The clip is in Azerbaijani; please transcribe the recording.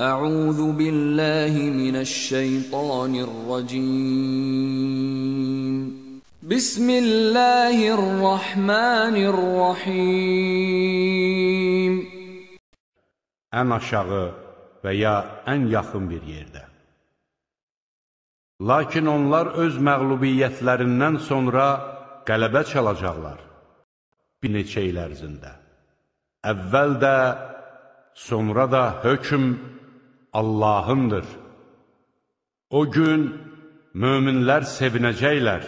أعوذ بالله من الشيطان الرجيم بسم الله الرحمن الرحيم ən aşağı və ya ən yaxın bir yerdə. Lakin onlar öz məğlubiyyətlərindən sonra qələbə çalacaqlar bir neçə il ərzində. Əvvəl də, sonra da hökm Allahındır. O gün möminlər sevinəcəklər.